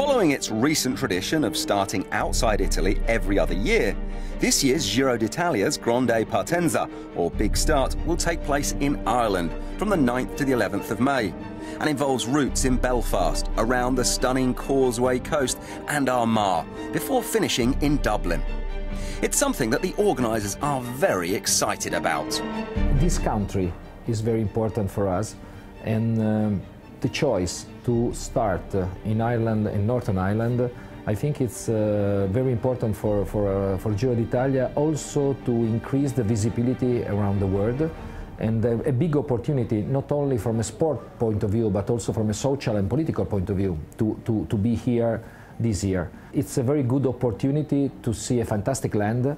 Following its recent tradition of starting outside Italy every other year, this year's Giro d'Italia's Grande Partenza, or Big Start, will take place in Ireland from the 9th to the 11th of May and involves routes in Belfast, around the stunning Causeway Coast and Armagh, before finishing in Dublin. It's something that the organisers are very excited about. This country is very important for us and um, the choice to start uh, in Ireland, in Northern Ireland, I think it's uh, very important for, for, uh, for Giro d'Italia also to increase the visibility around the world and a, a, big opportunity not only from a sport point of view but also from a social and political point of view to, to, to be here this year. It's a very good opportunity to see a fantastic land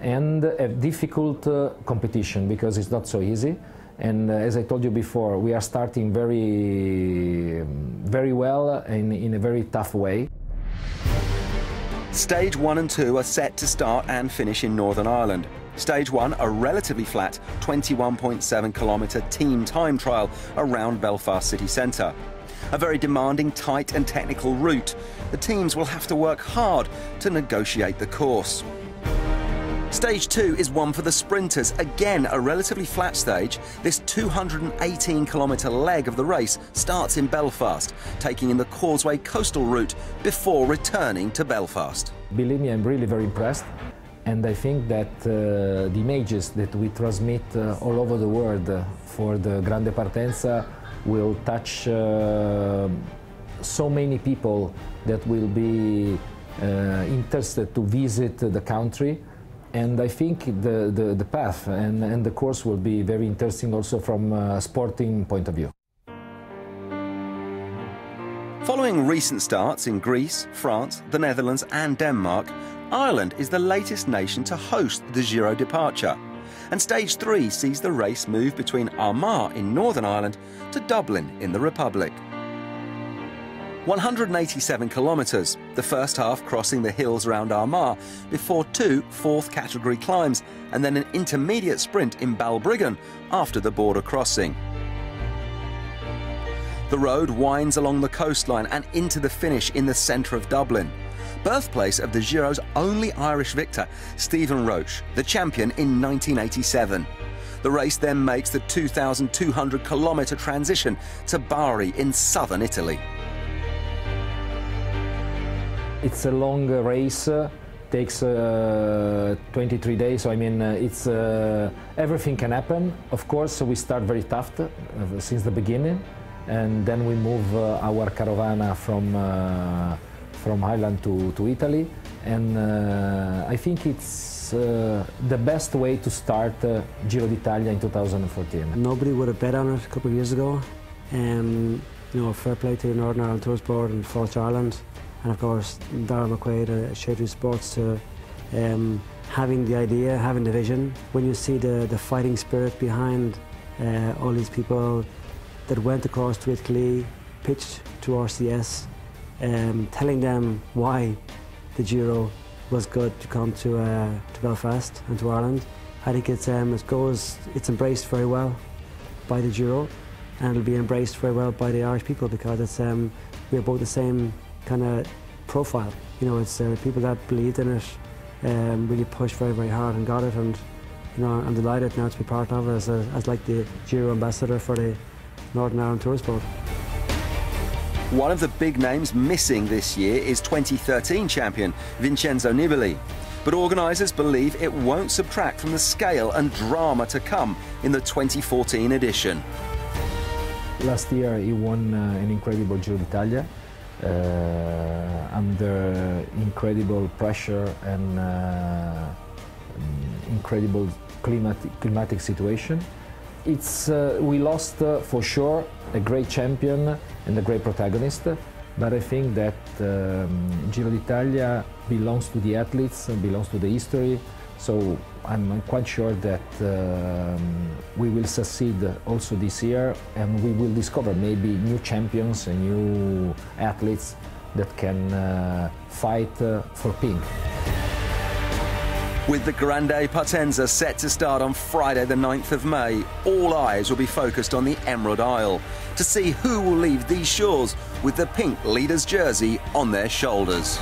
and a difficult uh, competition because it's not so easy. And uh, as I told you before, we are starting very, very well in, in a very tough way. Stage 1 and 2 are set to start and finish in Northern Ireland. Stage 1, a relatively flat 21.7 kilometre team time trial around Belfast city centre. A very demanding, tight and technical route. The teams will have to work hard to negotiate the course. Stage two is one for the sprinters. Again, a relatively flat stage. This 218 kilometre leg of the race starts in Belfast, taking in the Causeway coastal route before returning to Belfast. Believe me, I'm really very impressed. And I think that uh, the images that we transmit uh, all over the world uh, for the Grande Partenza will touch uh, so many people that will be uh, interested to visit the country and I think the, the, the path and, and, the course will be very interesting also from a sporting point of view. Following recent starts in Greece, France, the Netherlands and Denmark, Ireland is the latest nation to host the Giro departure. And stage three sees the race move between Armagh in Northern Ireland to Dublin in the Republic. 187 kilometres, the first half crossing the hills around Armagh before two fourth category climbs and then an intermediate sprint in Balbriggan after the border crossing. The road winds along the coastline and into the finish in the centre of Dublin, birthplace of the Giro's only Irish victor, Stephen Roche, the champion in 1987. The race then makes the 2,200 kilometre transition to Bari in southern Italy. It's a long race, takes uh, 23 days, so I mean, uh, it's uh, everything can happen. Of course, we start very tough uh, since the beginning, and then we move uh, our caravana from uh, from Ireland to, to Italy, and I think it's the best way to start Giro d'Italia in 2014. Nobody would have bet on it a couple of years ago. Um, you know, fair play to the Northern Ireland Tours Board and Fáilte Ireland and of course Darach McQuaid at Shadetree Sports to um, having the idea, having the vision. When you see the, the fighting spirit behind uh, all these people that went across to Italy, pitched to RCS, um, telling them why the Giro was good to come to, uh, to Belfast and to Ireland. I think it's, um, it goes, it's embraced very well by the Giro and it'll be embraced very well by the Irish people because it's, um, we're both the same kind of profile. You know, it's uh, people that believed in it, um, really pushed very, very hard and got it. And you know, I'm delighted now to be part of it as, a, as like the Giro ambassador for the Northern Ireland Tourist Board. One of the big names missing this year is 2013 champion Vincenzo Nibali. But organisers believe it won't subtract from the scale and drama to come in the 2014 edition. Last year he won uh, an incredible Giro d'Italia under incredible pressure and uh, incredible climatic, climatic situation. It's, uh, we lost uh, for sure a great champion and a great protagonist, but I think that um, Giro d'Italia belongs to the athletes, belongs to the history, so I'm quite sure that um, we will succeed also this year and we will discover maybe new champions and new athletes that can uh, fight uh, for pink. With the Grande Partenza set to start on Friday, the 9th of May, all eyes will be focused on the Emerald Isle to see who will leave these shores with the pink leader's jersey on their shoulders.